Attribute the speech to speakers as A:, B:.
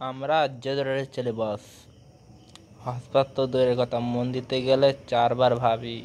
A: আমরা আর্যদরের চলে বস হাসপাতাল তো দূরের কথা মন্দিরতে গেলে চারবার ভাবি।